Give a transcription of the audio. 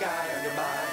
sky on your mind.